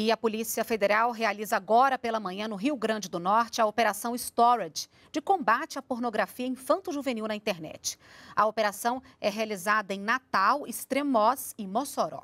E a Polícia Federal realiza agora pela manhã no Rio Grande do Norte a Operação Storage, de combate à pornografia infanto-juvenil na internet. A operação é realizada em Natal, Extremoz e Mossoró.